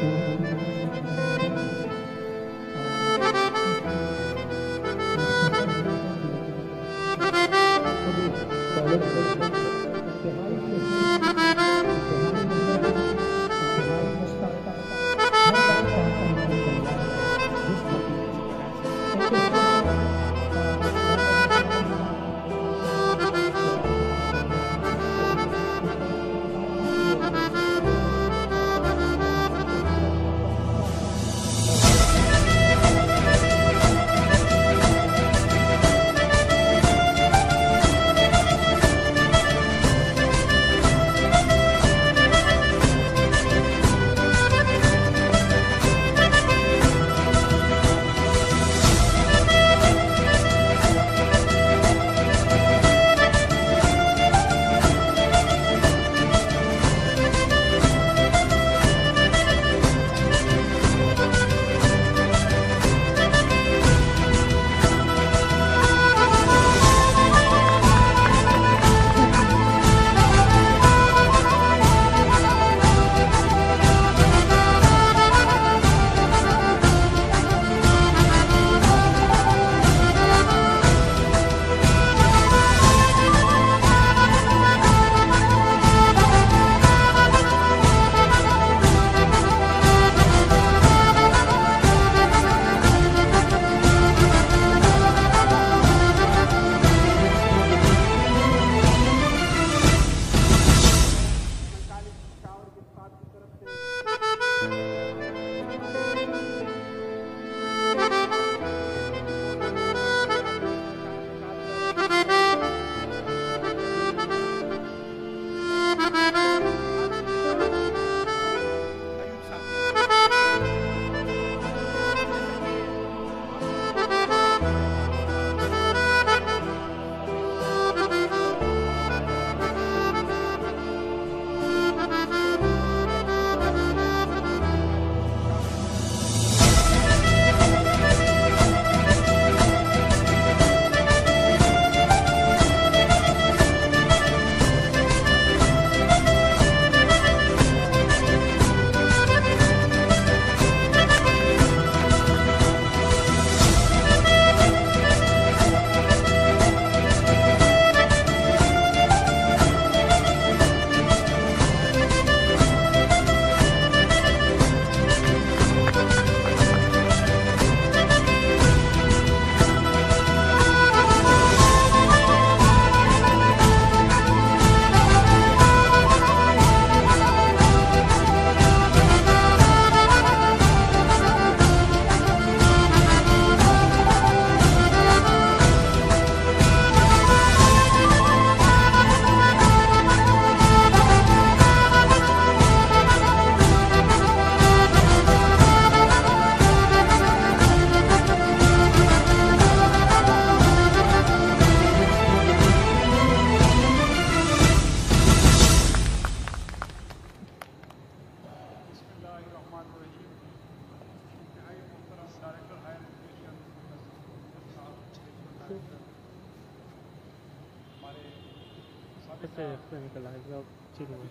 cool. Ese fue Nicolás, yo sí lo vi.